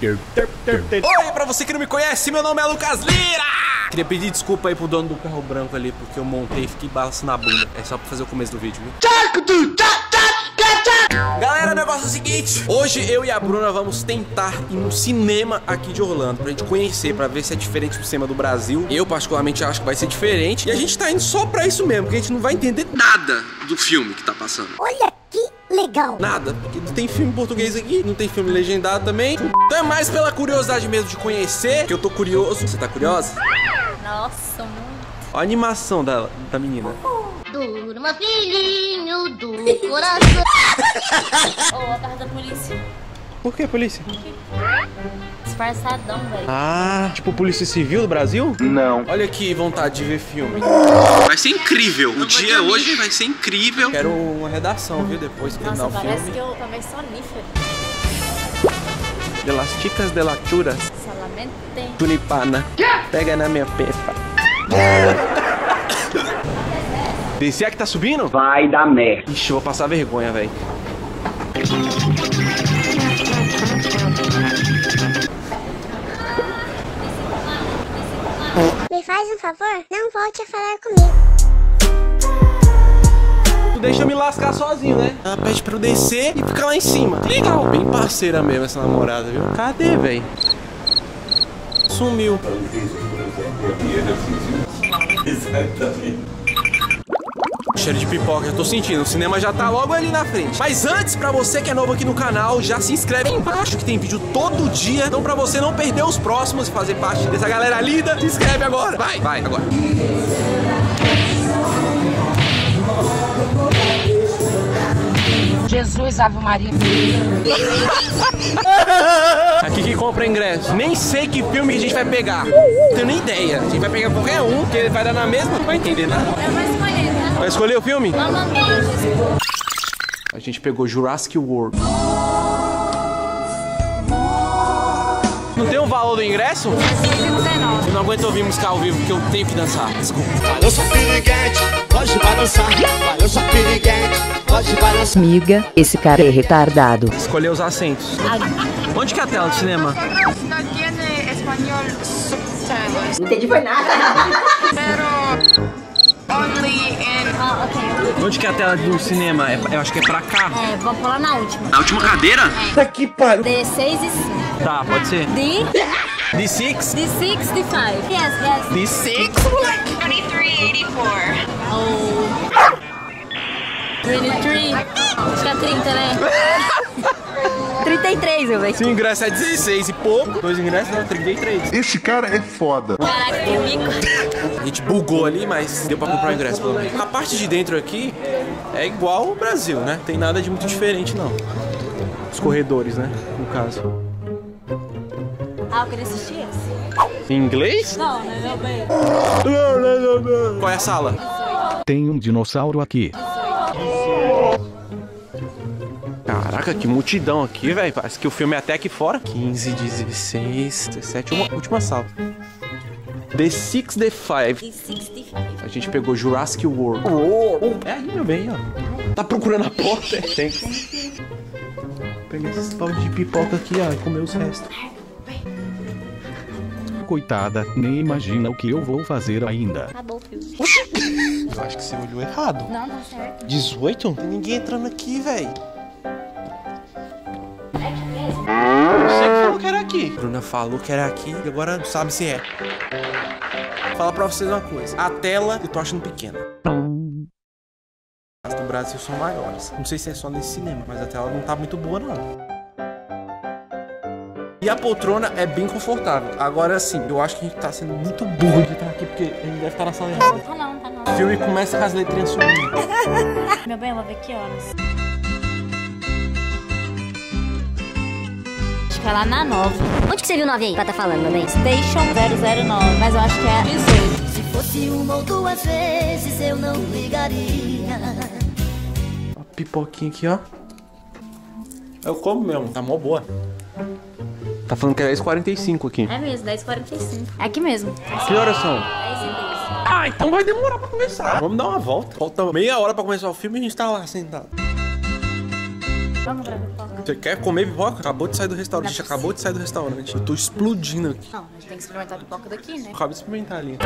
Oi, pra você que não me conhece, meu nome é Lucas Lira! Queria pedir desculpa aí pro dono do carro branco ali, porque eu montei e fiquei balançando a bunda. É só pra fazer o começo do vídeo, viu? Galera, o negócio é o seguinte. Hoje eu e a Bruna vamos tentar ir no cinema aqui de Orlando Pra gente conhecer, pra ver se é diferente do cinema do Brasil. Eu particularmente acho que vai ser diferente. E a gente tá indo só pra isso mesmo Porque a gente não vai entender nada do filme que tá passando. Olha legal. Nada, porque não tem filme português aqui, não tem filme legendado também. Então é mais pela curiosidade mesmo de conhecer, que eu tô curioso. Você tá curiosa? Nossa, muito. Olha a animação da, da menina. Durma, filhinho do coração. Ô, a carro da polícia. Por que, polícia? Disfarçadão, velho. Ah, tipo Polícia Civil do Brasil? Não. Olha que vontade de ver filme. Vai ser incrível. O dia hoje vai ser incrível. Quero uma redação, viu? Depois que terminar Nossa, o parece filme. que eu tomei sonífero. De las chicas de la churas, Solamente. tulipana. Pega na minha pepa. Descer é que tá subindo? Vai dar merda. Ixi, eu vou passar vergonha, velho. Faz um favor, não volte a falar comigo. Tu deixa eu me lascar sozinho, né? Ela pede pra eu descer e ficar lá em cima. Que legal. Bem parceira mesmo essa namorada, viu? Cadê, velho? Sumiu. Cheiro de pipoca, já tô sentindo. O cinema já tá logo ali na frente. Mas antes, pra você que é novo aqui no canal, já se inscreve aí embaixo que tem vídeo todo dia. Então pra você não perder os próximos e fazer parte dessa galera linda, se inscreve agora. Vai, vai, agora. Jesus, Ave Maria. Aqui que compra ingresso. Nem sei que filme que a gente vai pegar. Não tenho nem ideia. A gente vai pegar qualquer um, que vai dar na mesma, não vai entender nada. Escolher, tá? Vai escolher o filme? A gente pegou Jurassic World. Não tem o valor do ingresso? 119. Eu não aguento ouvir música ao vivo porque eu tenho que dançar. Desculpa. Balança piriguete, pode balançar. Balança piriguete, pode balançar. Amiga, esse cara é retardado. Escolher os assentos. Onde que é a tela do cinema? Não entendi foi nada. Pero Onde que é a tela do cinema? É- eu acho que é pra cá. É, vamos pular na última. Na última cadeira? D6 e 5. Tá, pode ser. D, De 6? D6, D5. Yes, yes. De 6? 2384. Oh. 23. Acho que é 30, né? 33, meu velho. Se o ingresso é 16 e pouco, dois ingressos dá 33. Esse cara é foda. Caraca, que mico. A gente bugou ali, mas deu pra comprar o ingresso pelo menos. A parte de dentro aqui é igual o Brasil, né? Tem nada de muito diferente, não. Os corredores, né? No caso. Ah, eu queria assistir esse. Em inglês? Não, né, meu bem? Qual é a sala? Tem um dinossauro aqui. Caraca, que multidão aqui, velho. Parece que o filme é até aqui fora. 15, 16, 17, uma última sala. The Six, The Five. D65. A gente pegou Jurassic World. É aí, meu bem, ó. Tá procurando a porta? Tem. Pegar esses pau de pipoca aqui, ó, e comer os restos. Coitada, nem imagina o que eu vou fazer ainda. Acabou o filme. Eu acho que você olhou errado. Não, tá certo. 18? Tem ninguém entrando aqui, velho. Você que falou que era aqui. Bruna falou que era aqui e agora não sabe se é. Vou falar pra vocês uma coisa. A tela eu tô achando pequena. As do Brasil são maiores. Não sei se é só nesse cinema, mas a tela não tá muito boa, não. E a poltrona é bem confortável. Agora, assim, eu acho que a gente tá sendo muito burro de estar aqui, porque a gente deve estar na sala errada. Tá não, tá não. O filme começa com as letrinhas subindo. Meu bem, eu vou ver que horas. Acho que é lá na 9. Onde que você viu o 9 aí pra tá falando, meu bem? Station 009, mas eu acho que é 18. Se fosse uma ou duas vezes eu não ligaria. Uma pipoquinha aqui, ó. Eu como mesmo, tá mó boa. Tá falando que é 10h45 aqui. É mesmo, 10h45. É aqui mesmo. Que horas são? 10 e 2. Ah, então vai demorar pra começar. Vamos dar uma volta. Falta meia hora pra começar o filme e a gente tá lá sentado. Vamos pra pipoca. Você quer comer pipoca? Acabou de sair do restaurante. A gente é acabou de sair do restaurante. Eu tô explodindo aqui. Não, a gente tem que experimentar a pipoca daqui, né? Acabei de experimentar ali.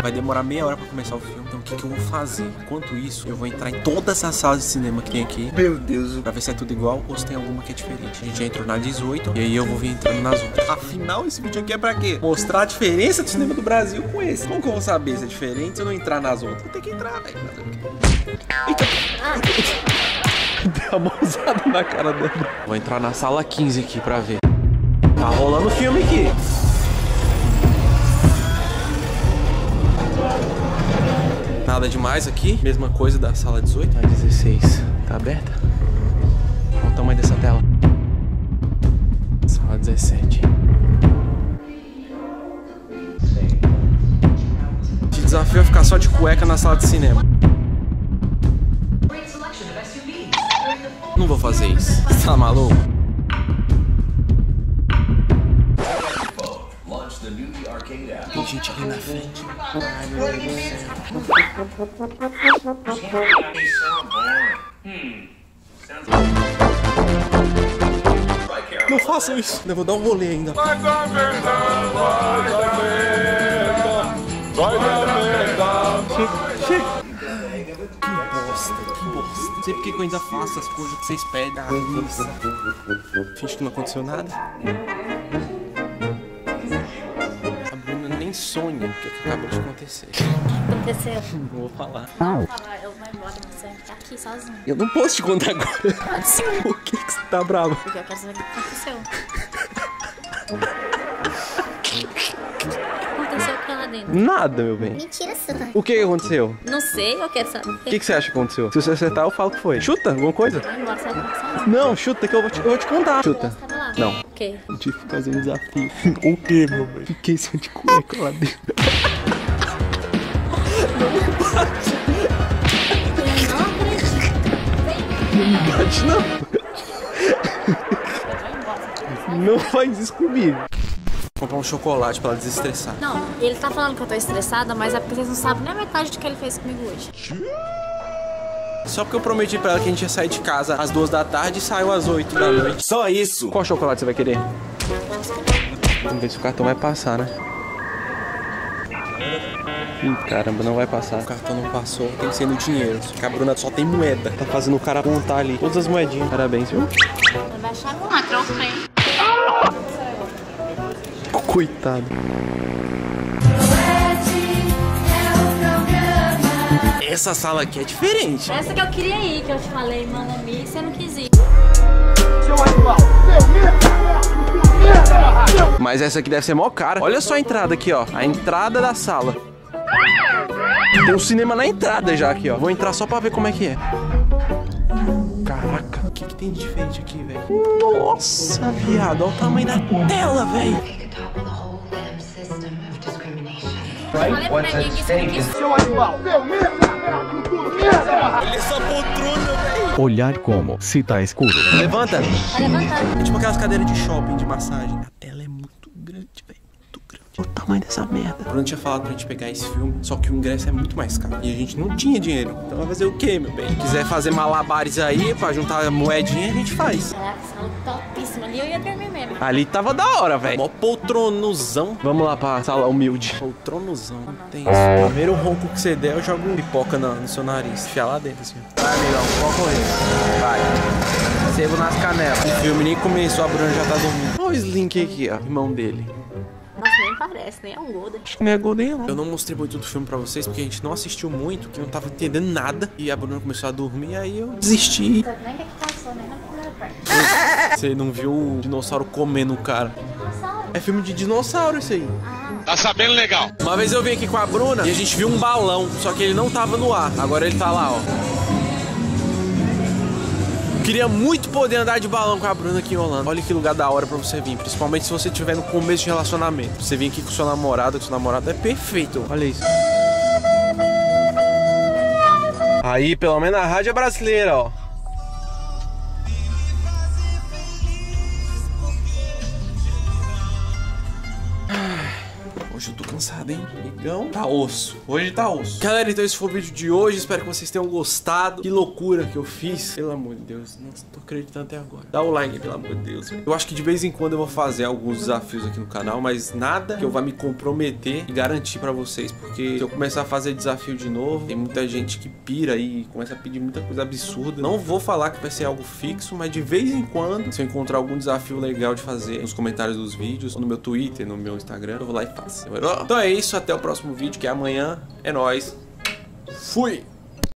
Vai demorar meia hora pra começar o filme. Então o que, que eu vou fazer? Enquanto isso, eu vou entrar em todas as salas de cinema que tem aqui. Meu Deus. Pra ver se é tudo igual ou se tem alguma que é diferente. A gente já entrou na 18 e aí eu vou vir entrando nas outras. Afinal, esse vídeo aqui é pra quê? Mostrar a diferença do cinema do Brasil com esse. Como que eu vou saber se é diferente se eu não entrar nas outras? Vou ter que entrar, velho. Fazer o uma usada na cara dela. Vou entrar na sala 15 aqui pra ver. Tá rolando filme aqui. Nada demais aqui. Mesma coisa da sala 18. A 16. Tá aberta? Olha o tamanho dessa tela. Sala 17. Te desafio a ficar só de cueca na sala de cinema. Não vou fazer isso. Você tá maluco? Tem gente ali na frente. Ai, meu Deus do céu. Não façam isso. Eu vou dar um rolê ainda. Chega, chega. Não sei por que que eu ainda faço as coisas que vocês pedem. Ah, isso. Finge que não aconteceu nada. A Bruna nem sonha o que que acabou de acontecer. Aconteceu. Não vou falar. Falar, eu vou embora, você vai ficar aqui sozinho. Eu não posso te contar agora. Por que, que você tá brava? Porque eu quero saber o que aconteceu. dentro? Nada, meu bem. Mentira sua. O que que aconteceu? Não sei, eu quero saber. O que, que você acha que aconteceu? Se você acertar, eu falo que foi. Chuta, alguma coisa? Sozinho. Não, chuta que eu vou te, eu vou te contar. Chuta. Não. O quê? Eu tive que fazer um desafio. o que, meu bem? Fiquei sem de cueca lá dentro. Eu não acredito. Bate não. Não faz isso comigo. Comprar um chocolate pra ela desestressar. Não, ele tá falando que eu tô estressada, mas é porque vocês não sabem nem a metade do que ele fez comigo hoje. Só porque eu prometi pra ela que a gente ia sair de casa às duas da tarde e saiu às oito da noite. Só isso. Qual chocolate você vai querer? Vamos ver se o cartão vai passar, né? Ih, caramba, não vai passar. O cartão não passou, tem que ser no dinheiro. A Bruna só tem moeda. Tá fazendo o cara contar ali. Todas as moedinhas. Parabéns, viu? Vai achar bom. Ah, troquei. Coitado. Essa sala aqui é diferente. Essa que eu queria ir, que eu te falei, mano, e você não quis ir. Mas essa aqui deve ser mó cara. Olha só a entrada aqui, ó. A entrada da sala. Tem um cinema na entrada já aqui, ó. Vou entrar só pra ver como é que é. Caraca, o que, que tem de diferente aqui, velho? Nossa, viado, olha o tamanho da tela, velho. Olha pra aqui, não quis ir. Olha essa poltrona, velho. Olhar como se tá escuro. Levanta. Levantar. É tipo aquelas cadeiras de shopping de massagem. A tela é muito grande, velho. Muito grande. Olha o tamanho dessa merda. O Bruno tinha falado pra gente pegar esse filme, só que o ingresso é muito mais caro. E a gente não tinha dinheiro. Então vai fazer o quê, meu bem? Se quiser fazer malabares aí pra juntar moedinha, a gente faz. Caraca, sala topíssima. Ali eu ia dormir mesmo. Ali tava da hora, velho. Mó poltronozão. Vamos lá pra sala humilde. Poltronozão. Não tem isso. Primeiro ronco que você der, eu jogo pipoca na- no seu nariz. Enfiar lá dentro, assim. Vai, amigão. Pode correr. Vai. Sebo nas canelas. O filme nem começou, a Bruna já tá dormindo. Olha o Slink aqui, ó. Irmão dele. Nossa, nem é um Golden. Não é Golden, não. Eu não mostrei muito do filme pra vocês, porque a gente não assistiu muito, que não tava entendendo nada. E a Bruna começou a dormir, aí eu desisti. Nem o que que passou, nem na primeira parte. Você não viu o dinossauro comendo o cara. É filme de dinossauro isso aí. Tá sabendo legal. Uma vez eu vim aqui com a Bruna e a gente viu um balão, só que ele não tava no ar. Agora ele tá lá, ó. Queria muito poder andar de balão com a Bruna aqui em Holanda. Olha que lugar da hora pra você vir, principalmente se você estiver no começo de relacionamento. Você vir aqui com seu namorado, com seu namorado é perfeito. Olha isso. Aí, pelo menos a rádio é brasileira, ó. Hoje eu tô cansado, hein? Migão, tá osso. Hoje tá osso. Galera, então esse foi o vídeo de hoje. Espero que vocês tenham gostado. Que loucura que eu fiz. Pelo amor de Deus, não tô acreditando até agora. Dá o like, pelo amor de Deus. Eu acho que de vez em quando eu vou fazer alguns desafios aqui no canal, mas nada que eu vá me comprometer e garantir pra vocês, porque se eu começar a fazer desafio de novo, tem muita gente que pira e começa a pedir muita coisa absurda. Não vou falar que vai ser algo fixo, mas de vez em quando, se eu encontrar algum desafio legal de fazer nos comentários dos vídeos, ou no meu Twitter, no meu Instagram, eu vou lá e faço. Então é isso, até o próximo vídeo, que é amanhã. É nóis. Fui!